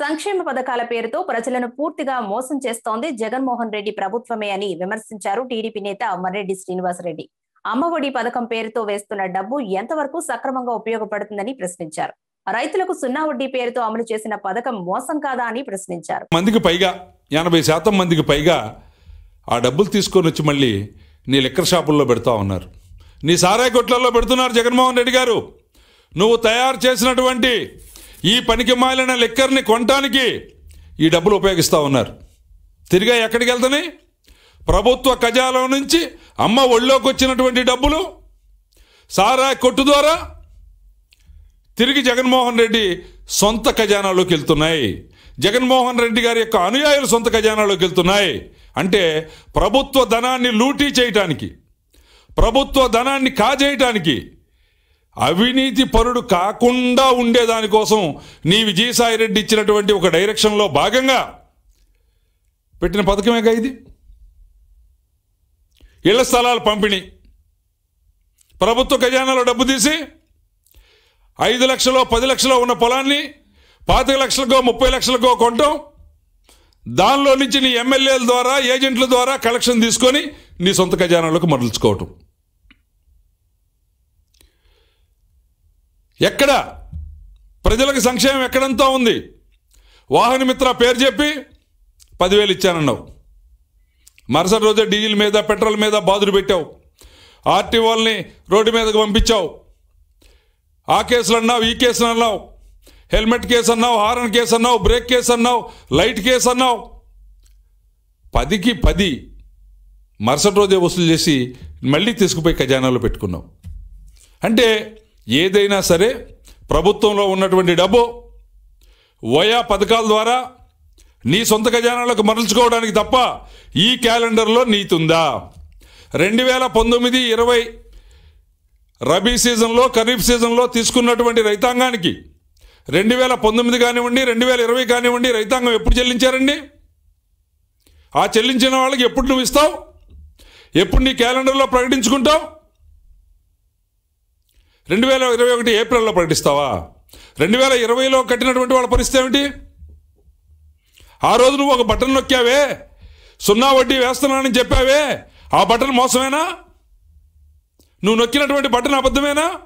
సంక్షేమ పథకాల పేరుతో ప్రజలను పూర్తిగా మోసం చేస్తోంది జగన్మోహన్ రెడ్డి ప్రభుత్వమే అని విమర్శించారు టీడీపీ నేత మర్రెడ్డి శ్రీనివాసరెడ్డి. అమ్మఒడి పథకం పేరుతో వేస్తున్న డబ్బు ఎంతవరకు సక్రమంగా ఉపయోగపడుతుందని ప్రశ్నించారు. రైతులకు సున్నా వడ్డీ పేరుతో అమలు చేసిన పథకం మోసం కాదా అని ప్రశ్నించారు. మందికి పైగా ఎనభై శాతం మందికి పైగా ఆ డబ్బులు తీసుకొని వచ్చి మళ్ళీ నీ లిక్కర్ షాపుల్లో పెడతా ఉన్నారు. నీ సారాయి కొట్లలో పెడుతున్నారు జగన్మోహన్ రెడ్డి గారు. నువ్వు తయారు చేసినటువంటి ఈ పనికి మాలిన లిక్కర్ని కొనటానికి ఈ డబ్బులు ఉపయోగిస్తూ ఉన్నారు. తిరిగా ఎక్కడికి వెళ్తున్నాయి? ప్రభుత్వ ఖజాలో నుంచి అమ్మ ఒళ్ళోకి వచ్చినటువంటి డబ్బులు సారా కొట్టు ద్వారా తిరిగి జగన్మోహన్ రెడ్డి సొంత ఖజానాలోకి వెళ్తున్నాయి. జగన్మోహన్ రెడ్డి గారి యొక్క అనుయాయులు సొంత ఖజానాలోకి వెళ్తున్నాయి. అంటే ప్రభుత్వ ధనాన్ని లూటీ చేయటానికి ప్రభుత్వ ధనాన్ని కాజేయటానికి అవినీతి పరుడు కాకుండా ఉండేదానికోసం నీ విజయసాయిరెడ్డి ఇచ్చినటువంటి ఒక డైరెక్షన్లో భాగంగా పెట్టిన పథకమేగా ఇది? ఇళ్ళ స్థలాల పంపిణీ. ప్రభుత్వ ఖజానాలో డబ్బు తీసి ఐదు లక్షలో పది లక్షలో ఉన్న పొలాన్ని పాతిక లక్షలకో ముప్పై లక్షలకో కొనటం దానిలో నుంచి నీ ఎమ్మెల్యేల ద్వారా ఏజెంట్ల ద్వారా కలెక్షన్ తీసుకొని నీ సొంత ఖజానాలోకి మరల్చుకోవటం. ఎక్కడ? ప్రజలకు సంక్షేమం ఎక్కడంతా ఉంది? వాహన మిత్ర పేరు చెప్పి పదివేలు ఇచ్చానన్నావు. మరుసటి రోజే డీజిల్ మీద పెట్రోల్ మీద బాదులు పెట్టావు. ఆర్టీఓల్ని రోడ్డు మీదకు పంపించావు. ఆ కేసులు అన్నావు ఈ కేసులు అన్నావు. హెల్మెట్ కేసు అన్నావు హారన్ కేసు అన్నావు బ్రేక్ కేసు అన్నావు లైట్ కేసు అన్నావు. పదికి పది మరుసటి రోజే వసూలు చేసి మళ్ళీ తీసుకుపోయి ఖజానాలో పెట్టుకున్నావు. అంటే ఏదైనా సరే ప్రభుత్వంలో ఉన్నటువంటి డబ్బు వయా పథకాల ద్వారా నీ సొంత ఖజానాలకు మరల్చుకోవడానికి తప్ప ఈ క్యాలెండర్లో నీతుందా? రెండు వేల పంతొమ్మిది ఇరవై రబీ సీజన్లో ఖరీఫ్ సీజన్లో తీసుకున్నటువంటి రైతాంగానికి రెండు వేల పంతొమ్మిది కానివ్వండి రెండు వేల ఇరవై కానివ్వండి రైతాంగం ఎప్పుడు చెల్లించారండి? ఆ చెల్లించిన వాళ్ళకి ఎప్పుడు నువ్వు ఇస్తావు? ఎప్పుడు నీ క్యాలెండర్లో ప్రకటించుకుంటావు? రెండు వేల ఇరవై ఒకటి ఏప్రిల్లో ప్రకటిస్తావా? రెండు వేల ఇరవైలో కట్టినటువంటి వాళ్ళ పరిస్థితి ఏమిటి? ఆ రోజు నువ్వు ఒక బటన్ నొక్కావే సున్నా వడ్డీ వేస్తున్నానని చెప్పావే ఆ బటన్ మోసమేనా? నువ్వు నొక్కినటువంటి బటన్ అబద్ధమేనా?